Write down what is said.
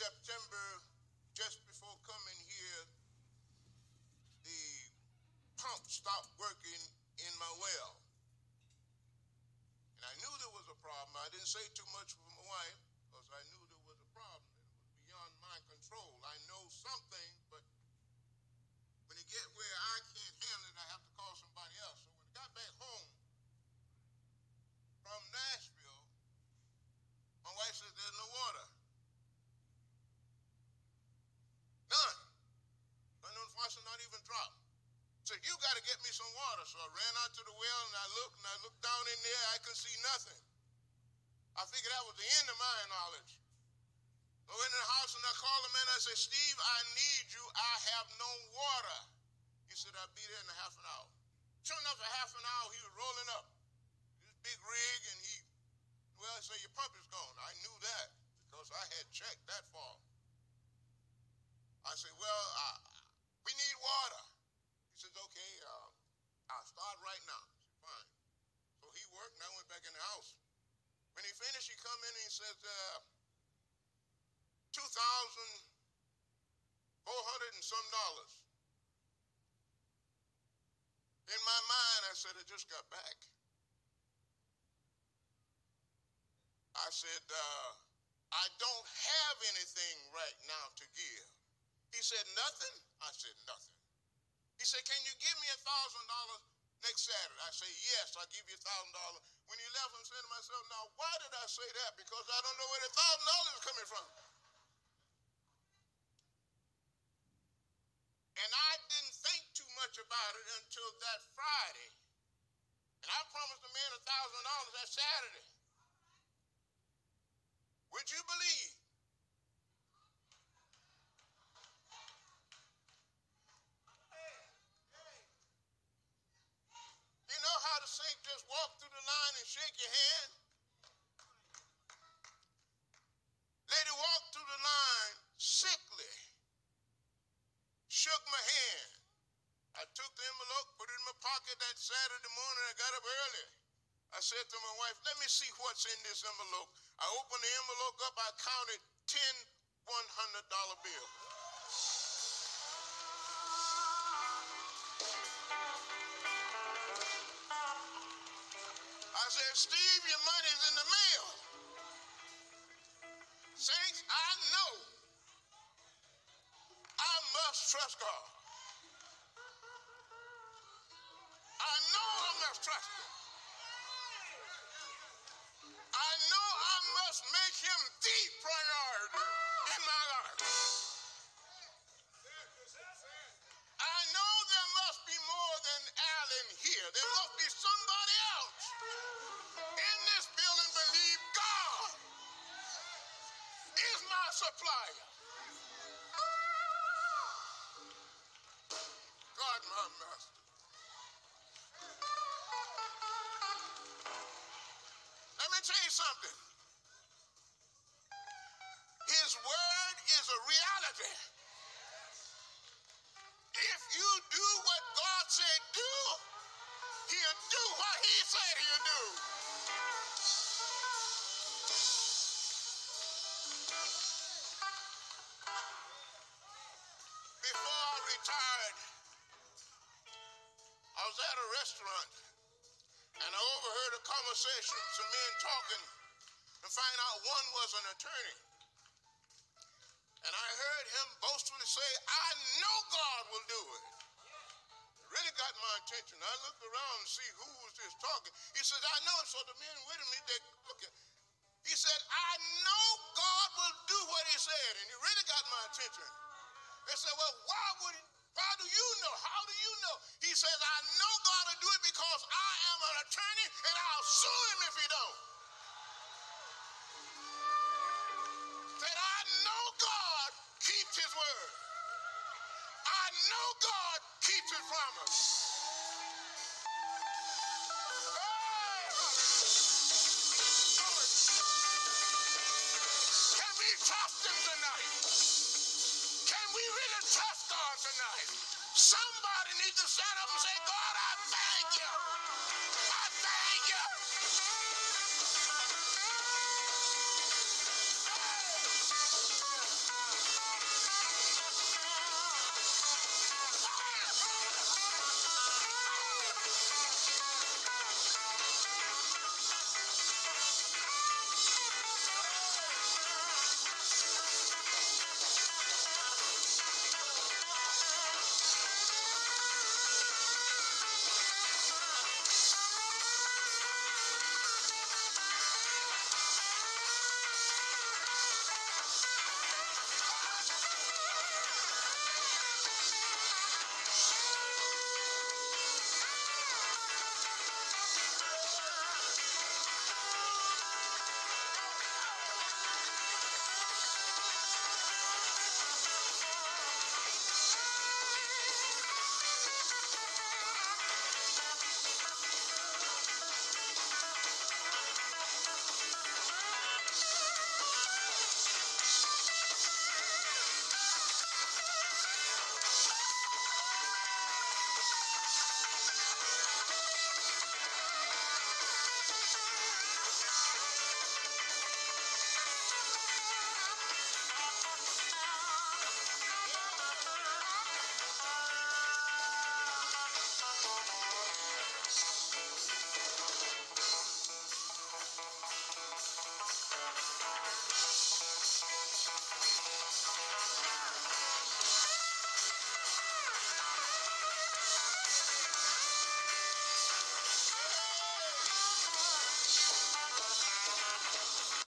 September, just before coming here, the pump stopped working in my well. And I knew there was a problem. I didn't say too much for my wife because I knew there was a problem. It was beyond my control. I know something, but when it get where I can't handle it, I have to call somebody else. So when I got back home from Nashville, my wife said, there's no water. None. None of the faucet not even dropped. Said, you got to get me some water. So I ran out to the well and I looked and I looked down in there. I could see nothing. I figured that was the end of my knowledge. I went in the house and I called the man. I said, Steve, I need you. I have no water. He said, I'll be there in a half an hour. Sure enough, for half an hour, he was rolling up. This big rig, and he, well, I said, your pump is gone. I knew that because I had checked that far. I said, well, uh, we need water. He says, okay, uh, I'll start right now. I said, fine. So he worked, and I went back in the house. When he finished, he come in and he says, uh, 2,400 and some dollars. In my mind, I said, I just got back. I said, uh, I don't have anything right now to give. He said, nothing? I said, nothing. He said, can you give me a thousand dollars next Saturday? I said, yes, I'll give you a thousand dollars. When he left, I'm saying to myself, now why did I say that? Because I don't know where the thousand dollars is coming from. And I didn't think too much about it until that Friday. And I promised the man a thousand dollars that Saturday. Your hand? Lady walked through the line sickly, shook my hand. I took the envelope, put it in my pocket that Saturday morning. I got up early. I said to my wife, let me see what's in this envelope. I opened the envelope up. I counted 10 $100 bills. Said, Steve, your money's in the mail. Saints, I know I must trust God. Retired, I was at a restaurant and I overheard a conversation, some men talking, to find out one was an attorney. And I heard him boastfully say, I know God will do it. It really got my attention. I looked around and see who was this talking. He says, I know. So the men with me, they looking. He said, I know God will do what he said. And it really got my attention. They said, well, why would he? Why do you know? How do you know? He says, I know